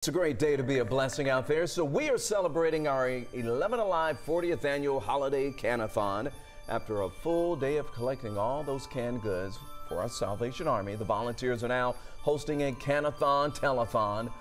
It's a great day to be a blessing out there. So we are celebrating our 11 Alive 40th annual holiday Can-A-Thon. After a full day of collecting all those canned goods for our Salvation Army, the volunteers are now hosting a Can-A-Thon telethon,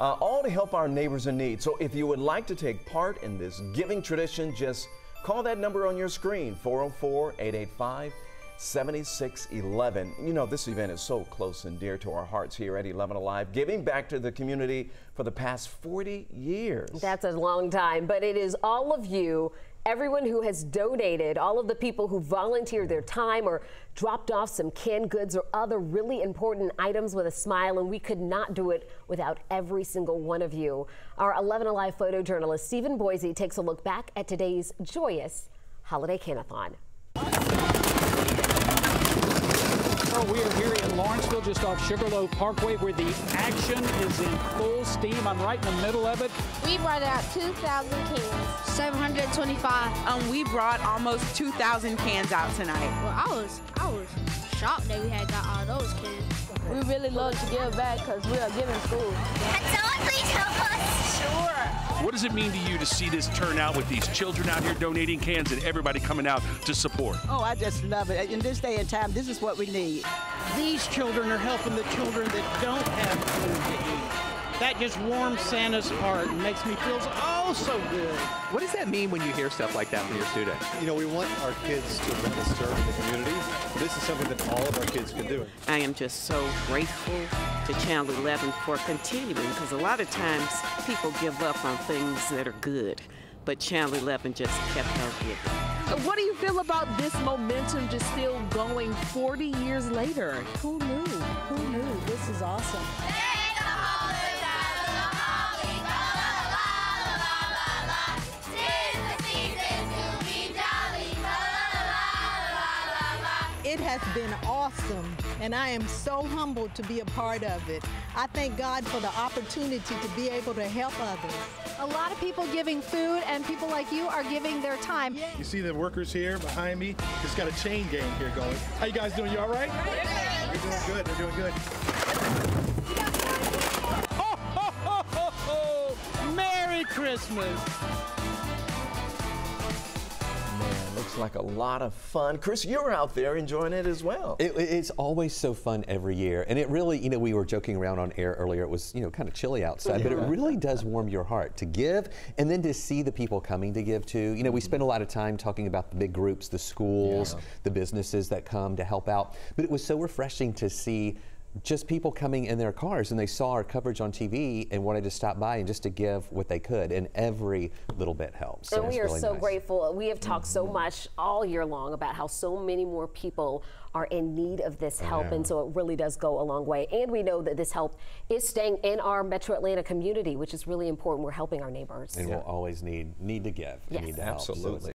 uh, all to help our neighbors in need. So if you would like to take part in this giving tradition, just call that number on your screen 404 885 7611. You know, this event is so close and dear to our hearts here at 11 Alive, giving back to the community for the past 40 years. That's a long time, but it is all of you everyone who has donated, all of the people who volunteered their time or dropped off some canned goods or other really important items with a smile, and we could not do it without every single one of you. Our 11 Alive photojournalist Stephen Boise takes a look back at today's joyous holiday Can-A-Thon. We are here in Lawrenceville, just off Sugarloaf Parkway, where the action is in full steam. I'm right in the middle of it. We brought out 2,000 cans. 725. Um, we brought almost 2,000 cans out tonight. Well, I was, I was shocked that we had got all those cans. We really love to give back because we are giving school. Can someone please help us? Sure. What does it mean to you to see this turnout with these children out here donating cans and everybody coming out to support? Oh, I just love it. In this day and time, this is what we need. These children are helping the children that don't have food to eat. That just warms Santa's heart and makes me feel oh so good. What does that mean when you hear stuff like that from your students? You know, we want our kids to want to serve in the community. This is something that all of our kids can do. I am just so grateful to Channel 11 for continuing because a lot of times people give up on things that are good, but Channel 11 just kept on giving. Uh, what do you feel about this momentum just still going 40 years later? Who knew? Who knew? This is awesome. It has been awesome, and I am so humbled to be a part of it. I thank God for the opportunity to be able to help others. A lot of people giving food, and people like you are giving their time. You see the workers here behind me? It's got a chain gang here going. How you guys doing? You all right? They're doing good. They're doing good. Ho, ho, ho, ho, ho. Merry Christmas. Looks like a lot of fun. Chris, you're out there enjoying it as well. It, it's always so fun every year. And it really, you know, we were joking around on air earlier. It was, you know, kind of chilly outside, yeah. but it really does warm your heart to give and then to see the people coming to give too. You know, we spend a lot of time talking about the big groups, the schools, yeah. the businesses that come to help out. But it was so refreshing to see just people coming in their cars and they saw our coverage on TV and wanted to stop by and just to give what they could and every little bit helps. So and we are really so nice. grateful. We have talked mm -hmm. so much all year long about how so many more people are in need of this help and so it really does go a long way. And we know that this help is staying in our Metro Atlanta community, which is really important. We're helping our neighbors. And yeah. we'll always need need to give. Yes. Need to Absolutely. Help. So